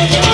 Yeah.